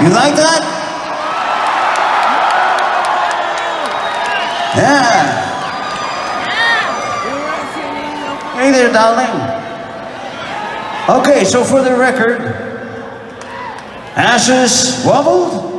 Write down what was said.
You like that? Yeah. Hey there, darling. Okay, so for the record, ashes wobbled,